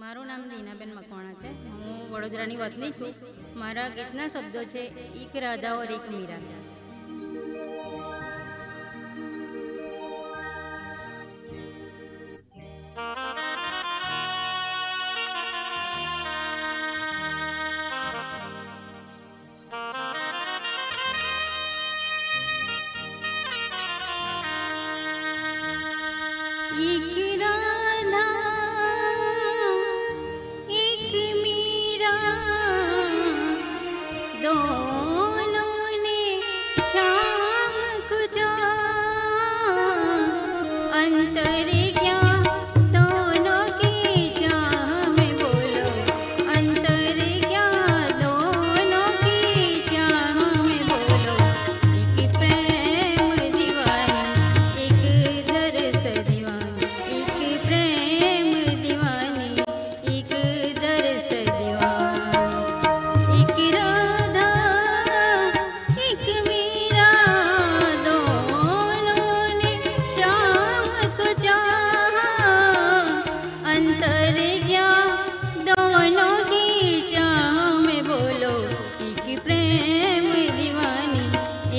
મારું નામ દીનાબેન મકવાણા છે. હું વડોદરાની વતની છું. મારા ગીતના શબ્દો છે, એક રાધા ઓર એક મીરા. इकरा Oh.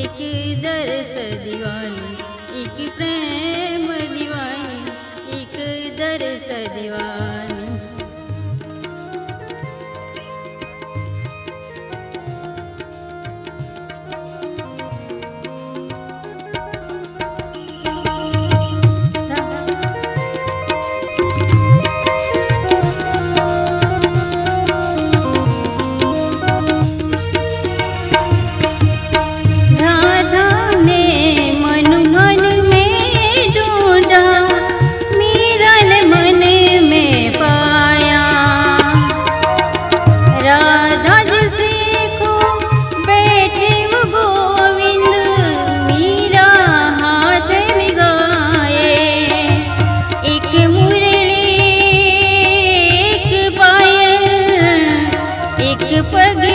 एक दरस दीवानी एक प्रेम दीवानी एक दरस दीवानी।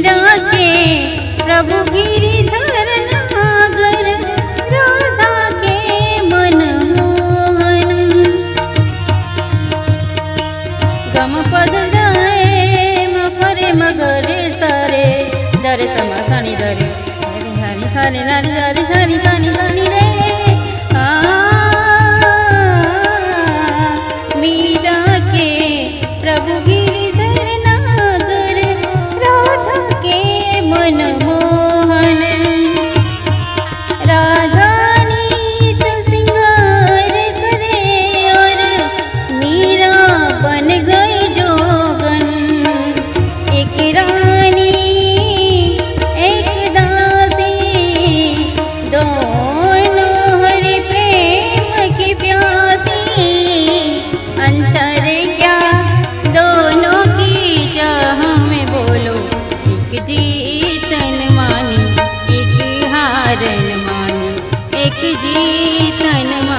मीरा के प्रभु गिरिधर नागर, राधा के मनमोहन गम पद गए मफरे मगरे सरे, दर समा सानी दरे। हरी सारे लारी लारी हरी सानी सानी। मन एक जीतन